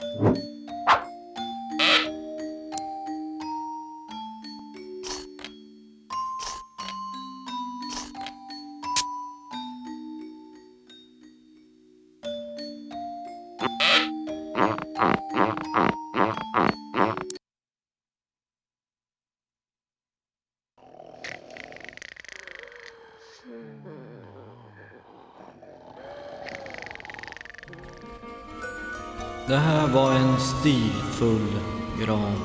Mm-hmm. Det här var en stilfull gran.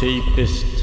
Typiskt.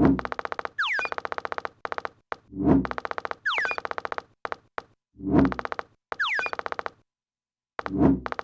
Thank you.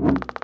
Thank you.